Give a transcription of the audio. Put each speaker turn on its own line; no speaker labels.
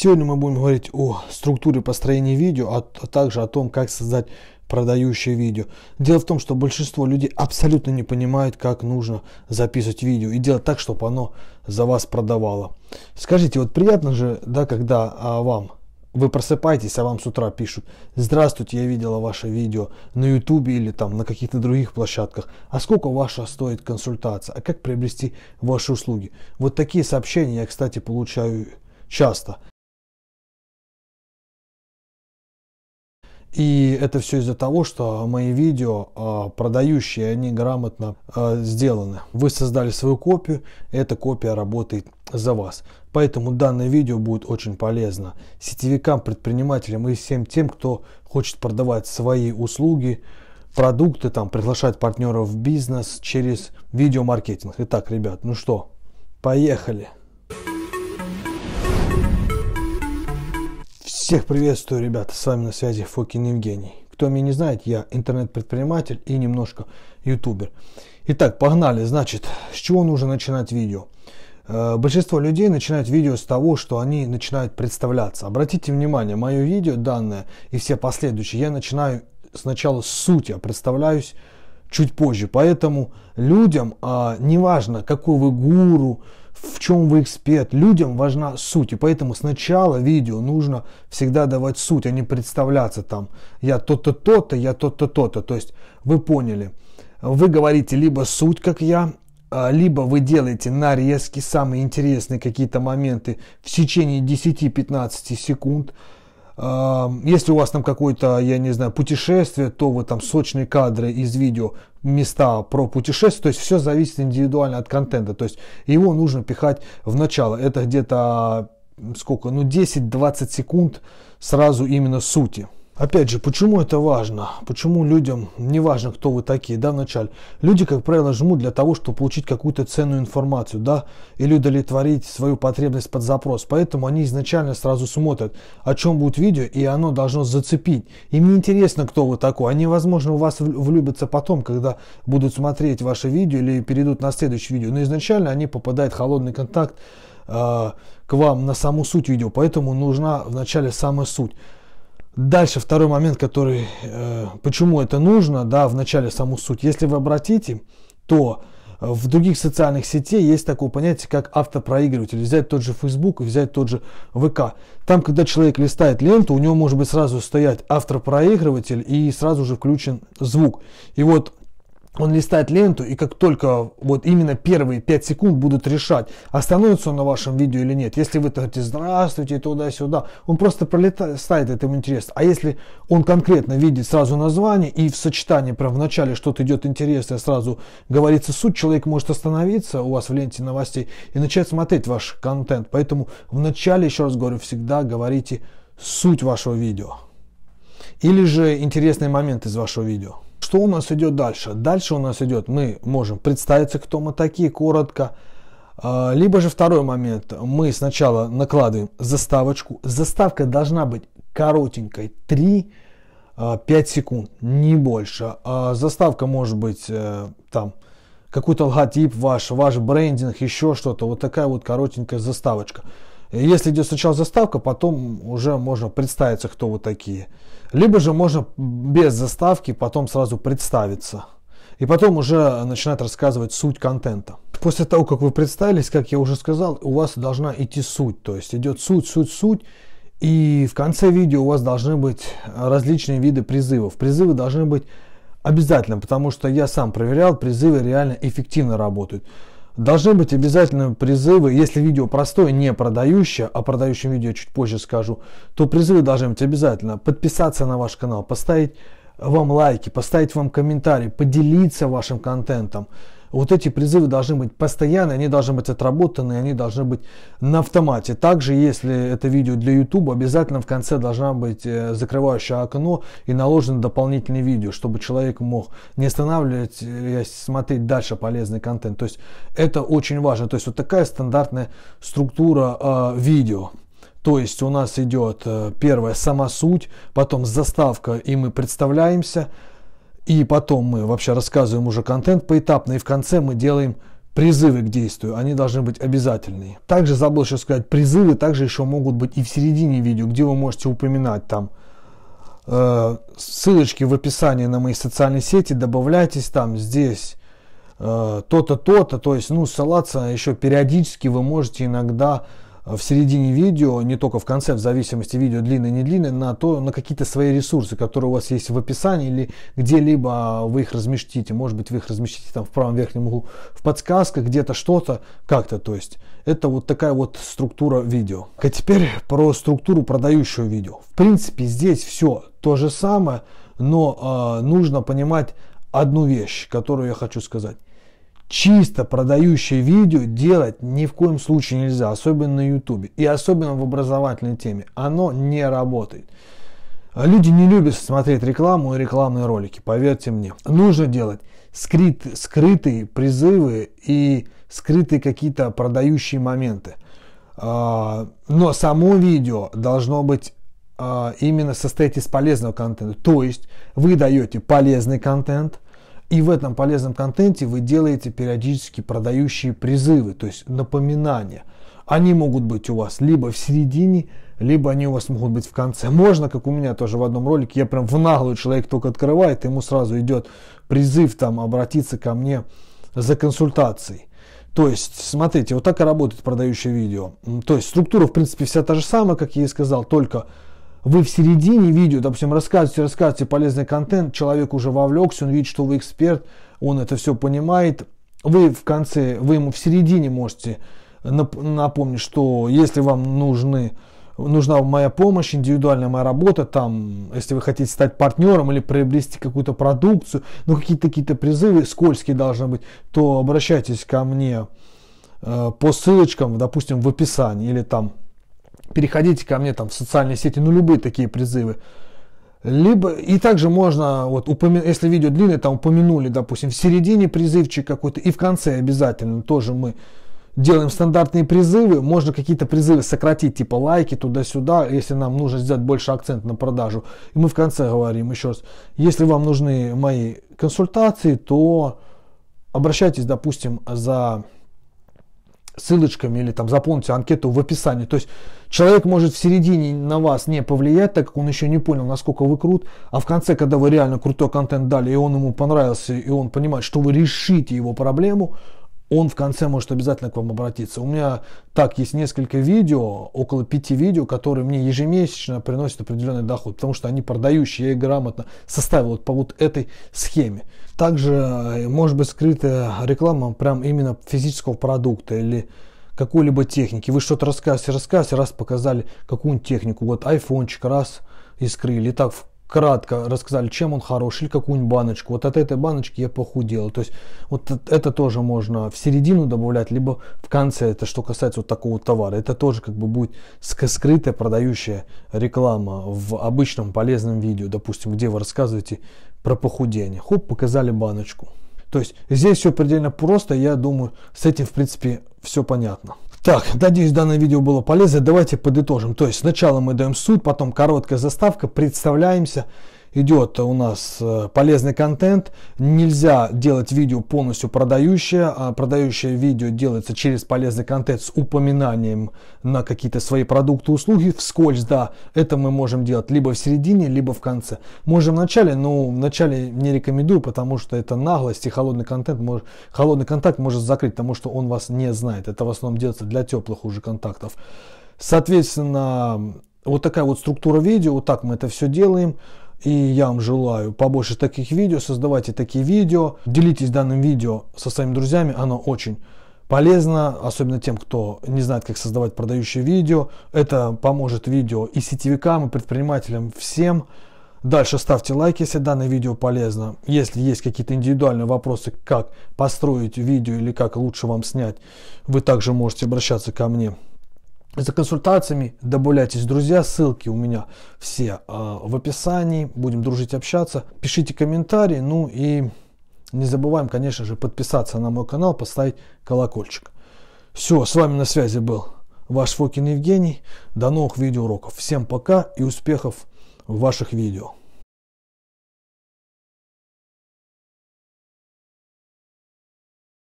Сегодня мы будем говорить о структуре построения видео, а, а также о том, как создать продающее видео. Дело в том, что большинство людей абсолютно не понимают, как нужно записывать видео и делать так, чтобы оно за вас продавало. Скажите, вот приятно же, да, когда а, вам вы просыпаетесь, а вам с утра пишут, здравствуйте, я видела ваше видео на ютубе или там на каких-то других площадках, а сколько ваша стоит консультация, а как приобрести ваши услуги. Вот такие сообщения я, кстати, получаю часто. И это все из-за того, что мои видео а, продающие, они грамотно а, сделаны. Вы создали свою копию, эта копия работает за вас. Поэтому данное видео будет очень полезно сетевикам, предпринимателям и всем тем, кто хочет продавать свои услуги, продукты, там, приглашать партнеров в бизнес через видеомаркетинг. Итак, ребят, ну что, поехали! Всех приветствую, ребята, с вами на связи Фокин Евгений. Кто меня не знает, я интернет-предприниматель и немножко ютубер. Итак, погнали. Значит, с чего нужно начинать видео? Э, большинство людей начинают видео с того, что они начинают представляться. Обратите внимание, мое видео данное и все последующие, я начинаю сначала с сути, я представляюсь чуть позже. Поэтому людям, а, неважно, какой вы гуру, в чем вы эксперт. Людям важна суть. И поэтому сначала видео нужно всегда давать суть, а не представляться там. Я то-то, то-то, я то-то, то-то. То есть вы поняли. Вы говорите либо суть, как я, а, либо вы делаете нарезки, самые интересные какие-то моменты в течение 10-15 секунд. Если у вас там какое-то, я не знаю, путешествие, то вы там сочные кадры из видео, места про путешествие, то есть все зависит индивидуально от контента, то есть его нужно пихать в начало. Это где-то сколько, ну 10-20 секунд сразу именно сути. Опять же, почему это важно? Почему людям, не важно, кто вы такие, да, вначале. Люди, как правило, жмут для того, чтобы получить какую-то ценную информацию, да, или удовлетворить свою потребность под запрос. Поэтому они изначально сразу смотрят, о чем будет видео, и оно должно зацепить. Им не интересно, кто вы такой. Они, возможно, у вас влюбятся потом, когда будут смотреть ваше видео или перейдут на следующее видео. Но изначально они попадают в холодный контакт э, к вам на саму суть видео. Поэтому нужна вначале самая суть. Дальше второй момент, который, э, почему это нужно, да, в начале саму суть. Если вы обратите, то в других социальных сетей есть такое понятие, как автопроигрыватель. Взять тот же Facebook, взять тот же ВК. Там, когда человек листает ленту, у него может быть сразу стоять автопроигрыватель и сразу же включен звук. И вот он листает ленту, и как только вот именно первые 5 секунд будут решать, остановится он на вашем видео или нет. Если вы говорите «здравствуйте» туда-сюда, он просто пролетает, это ему интересно. А если он конкретно видит сразу название, и в сочетании прям в начале что-то идет интересное, сразу говорится суть, человек может остановиться у вас в ленте новостей и начать смотреть ваш контент. Поэтому в начале, еще раз говорю, всегда говорите суть вашего видео. Или же интересный момент из вашего видео. Что у нас идет дальше? Дальше у нас идет, мы можем представиться, кто мы такие, коротко. А, либо же второй момент, мы сначала накладываем заставочку. Заставка должна быть коротенькой, 3-5 а, секунд, не больше. А заставка может быть э, там какой-то логотип ваш, ваш брендинг, еще что-то. Вот такая вот коротенькая заставочка. Если идет сначала заставка, потом уже можно представиться, кто вы такие. Либо же можно без заставки потом сразу представиться. И потом уже начинать рассказывать суть контента. После того, как вы представились, как я уже сказал, у вас должна идти суть. То есть идет суть, суть, суть. И в конце видео у вас должны быть различные виды призывов. Призывы должны быть обязательно, потому что я сам проверял, призывы реально эффективно работают. Должны быть обязательно призывы, если видео простое, не продающее, о продающем видео чуть позже скажу, то призывы должны быть обязательно. Подписаться на ваш канал, поставить вам лайки, поставить вам комментарий, поделиться вашим контентом. Вот эти призывы должны быть постоянные, они должны быть отработаны, они должны быть на автомате. Также, если это видео для YouTube, обязательно в конце должна быть э, закрывающее окно и наложено дополнительное видео, чтобы человек мог не останавливать, э, смотреть дальше полезный контент. То есть это очень важно. То есть вот такая стандартная структура э, видео. То есть у нас идет э, первая сама суть, потом заставка и мы представляемся, и потом мы вообще рассказываем уже контент поэтапно, и в конце мы делаем призывы к действию, они должны быть обязательные. Также забыл еще сказать, призывы также еще могут быть и в середине видео, где вы можете упоминать там э, ссылочки в описании на мои социальные сети, добавляйтесь там, здесь э, то-то, то-то, то есть, ну, ссылаться еще периодически вы можете иногда в середине видео, не только в конце, в зависимости видео длинное, не длинное, на, то, на какие-то свои ресурсы, которые у вас есть в описании или где-либо вы их разместите. Может быть, вы их разместите там в правом верхнем углу в подсказках, где-то что-то, как-то. То есть это вот такая вот структура видео. А теперь про структуру продающего видео. В принципе, здесь все то же самое, но э, нужно понимать одну вещь, которую я хочу сказать чисто продающее видео делать ни в коем случае нельзя, особенно на YouTube и особенно в образовательной теме. Оно не работает. Люди не любят смотреть рекламу и рекламные ролики, поверьте мне. Нужно делать скрыт, скрытые призывы и скрытые какие-то продающие моменты. А, но само видео должно быть а, именно состоять из полезного контента. То есть вы даете полезный контент – и в этом полезном контенте вы делаете периодически продающие призывы, то есть напоминания. Они могут быть у вас либо в середине, либо они у вас могут быть в конце. Можно, как у меня тоже в одном ролике, я прям в наглую человек только открывает, ему сразу идет призыв там обратиться ко мне за консультацией. То есть, смотрите, вот так и работает продающее видео. То есть структура, в принципе, вся та же самая, как я и сказал, только вы в середине видео, допустим, рассказываете, рассказываете полезный контент, человек уже вовлекся, он видит, что вы эксперт, он это все понимает. Вы в конце, вы ему в середине можете напомнить, что если вам нужны, нужна моя помощь, индивидуальная моя работа, там, если вы хотите стать партнером или приобрести какую-то продукцию, ну какие-то какие-то призывы скользкие должны быть, то обращайтесь ко мне э, по ссылочкам, допустим, в описании или там переходите ко мне там в социальные сети, ну любые такие призывы. Либо и также можно, вот, упомя... если видео длинное, там упомянули, допустим, в середине призывчик какой-то и в конце обязательно тоже мы делаем стандартные призывы. Можно какие-то призывы сократить, типа лайки туда-сюда, если нам нужно сделать больше акцент на продажу. И мы в конце говорим еще раз, если вам нужны мои консультации, то обращайтесь, допустим, за ссылочками или там заполните анкету в описании. То есть человек может в середине на вас не повлиять, так как он еще не понял, насколько вы крут, а в конце, когда вы реально крутой контент дали, и он ему понравился, и он понимает, что вы решите его проблему, он в конце может обязательно к вам обратиться. У меня так есть несколько видео, около пяти видео, которые мне ежемесячно приносят определенный доход, потому что они продающие, я их грамотно составил вот по вот этой схеме. Также э, может быть скрытая реклама прям именно физического продукта или какой-либо техники. Вы что-то рассказываете, рассказываете, раз показали какую-нибудь технику, вот айфончик раз и скрыли. И так кратко рассказали, чем он хорош, или какую-нибудь баночку. Вот от этой баночки я похудел. То есть вот это тоже можно в середину добавлять, либо в конце, это что касается вот такого товара. Это тоже как бы будет скрытая продающая реклама в обычном полезном видео, допустим, где вы рассказываете про похудение. Хоп, показали баночку. То есть здесь все предельно просто, я думаю, с этим в принципе все понятно. Так, надеюсь, данное видео было полезно. Давайте подытожим. То есть сначала мы даем суть, потом короткая заставка, представляемся, идет у нас э, полезный контент. Нельзя делать видео полностью продающее. А продающее видео делается через полезный контент с упоминанием на какие-то свои продукты, услуги. Вскользь, да, это мы можем делать либо в середине, либо в конце. Можем в начале, но в начале не рекомендую, потому что это наглость и холодный контент, может, холодный контакт может закрыть, потому что он вас не знает. Это в основном делается для теплых уже контактов. Соответственно, вот такая вот структура видео, вот так мы это все делаем. И я вам желаю побольше таких видео, создавайте такие видео, делитесь данным видео со своими друзьями, оно очень полезно, особенно тем, кто не знает, как создавать продающие видео. Это поможет видео и сетевикам, и предпринимателям, всем. Дальше ставьте лайк, если данное видео полезно. Если есть какие-то индивидуальные вопросы, как построить видео или как лучше вам снять, вы также можете обращаться ко мне за консультациями добавляйтесь, друзья, ссылки у меня все э, в описании. Будем дружить, общаться. Пишите комментарии. Ну и не забываем, конечно же, подписаться на мой канал, поставить колокольчик. Все, с вами на связи был ваш Фокин Евгений. До новых видеоуроков. Всем пока и успехов в ваших видео.